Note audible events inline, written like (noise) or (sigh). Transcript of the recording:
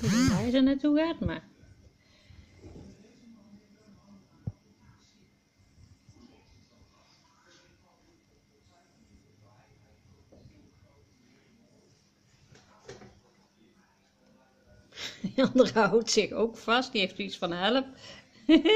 Hij is er waar ze naartoe gaat, maar... (laughs) Die andere houdt zich ook vast. Die heeft iets van help. (laughs)